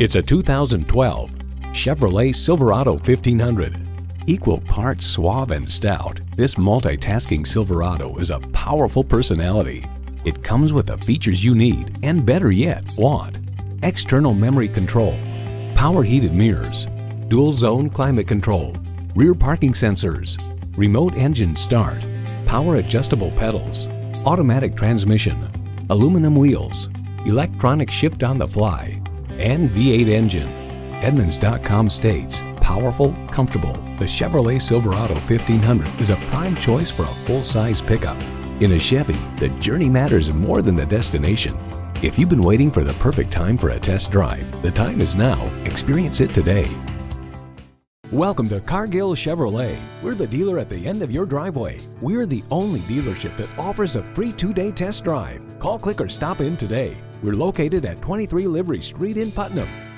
It's a 2012 Chevrolet Silverado 1500. Equal parts suave and stout, this multitasking Silverado is a powerful personality. It comes with the features you need and better yet, want. External memory control, power heated mirrors, dual zone climate control, rear parking sensors, remote engine start, power adjustable pedals, automatic transmission, aluminum wheels, electronic shift on the fly, and V8 engine. Edmunds.com states, powerful, comfortable, the Chevrolet Silverado 1500 is a prime choice for a full-size pickup. In a Chevy, the journey matters more than the destination. If you've been waiting for the perfect time for a test drive, the time is now. Experience it today. Welcome to Cargill Chevrolet. We're the dealer at the end of your driveway. We're the only dealership that offers a free two-day test drive. Call, click, or stop in today. We're located at 23 Livery Street in Putnam.